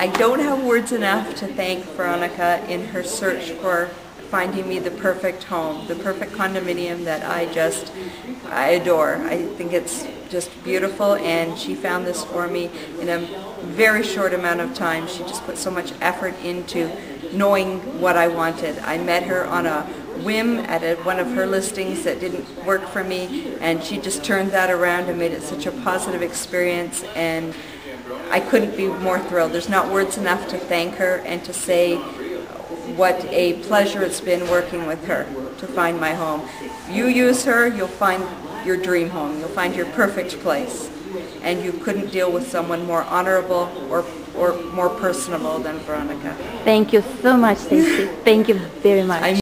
I don't have words enough to thank Veronika in her search for finding me the perfect home, the perfect condominium that I just, I adore. I think it's just beautiful and she found this for me in a very short amount of time. She just put so much effort into knowing what I wanted. I met her on a whim at a, one of her listings that didn't work for me and she just turned that around and made it such a positive experience and I couldn't be more thrilled. There's not words enough to thank her and to say what a pleasure it's been working with her to find my home. You use her, you'll find your dream home. You'll find your perfect place. And you couldn't deal with someone more honorable or, or more personable than Veronika. Thank you so much, Stacy. Thank you very much. I'm